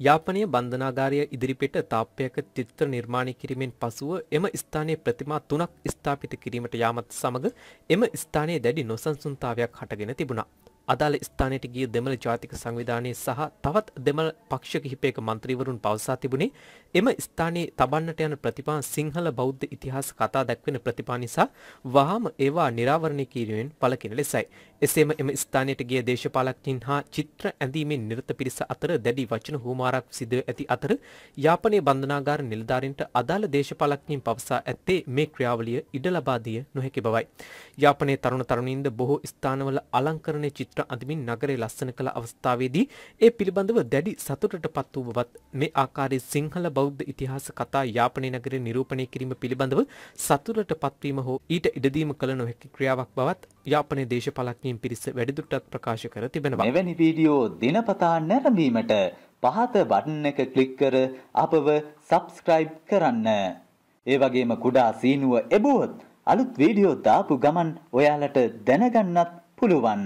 යාපනය බන්ධනාගාරය ඉදිරිපිට තාප්පයක චිත්‍ර නිර්මාණය කිරීමෙන් පසුව එම ස්ථානයේ ප්‍රතිමා තුනක් ස්ථාපිත කිරීමට යාමත් සමග එම ස්ථානයේ දැඩි නොසන්සුන්තාවයක් හටගෙන තිබුණා. අදාළ ස්ථානයට ගිය දෙමළ ජාතික සංවිධානයේ සහ තවත් දෙමළ පක්ෂ කිහිපයක මන්ත්‍රීවරුන් පවසා තිබුණේ එම ස්ථානයේ තබන්නට යන ප්‍රතිපා සිංහල බෞද්ධ ඉතිහාස කතා දැක්වෙන ප්‍රතිපා නිසා වහාම ඒවා නිරාවරණය කිරීමෙන් පළකින ලෙසයි. එසේම එම ස්ථානයට ගිය දේශපාලඥයින් හා චිත්‍ර ඇඳීමෙන් නිරත පිරිස අතර දැඩි වචන හුවමාරක් සිදුව ඇති අතර යාපනයේ බන්ධනාගාර නිලධාරීන්ට අදාළ දේශපාලඥයින් පවසා ඇත්තේ මේ ක්‍රියාවලිය ඉඩ ලබා දිය නොහැකි බවයි. යාපනයේ තරුණ තරුණීන්ද බොහෝ ස්ථානවල අලංකරණ චිත්‍ර චිත්‍ර අඳමින් නගරය ලස්සන කළ අවස්ථාවේදී ඒ පිළිබඳව දැඩි සතුටට පත් වූ බවත් මේ ආකාරයේ සිංහල බෞද්ධ ඉතිහාස කතා යාපනයේ නගරය නිරූපණය කිරීම පිළිබඳව සතුටට පත්වීම හෝ ඊට ඉඩදීම කළ නොහැකි ක්‍රියාවක් බවත් යාපනයේ දේශපාලඥයින් පිරිස වැඩිදුරටත් ප්‍රකාශ කර තිබෙනවා. මෙවැනි වීඩියෝ දිනපතා නැරඹීමට පහත බටන් එක ක්ලික් කර අපව සබස්ක්‍රයිබ් කරන්න. ඒ වගේම කුඩා සීනුව එබුවොත් අලුත් වීඩියෝ දාපු ගමන් ඔයාලට දැනගන්නත් පුළුවන්.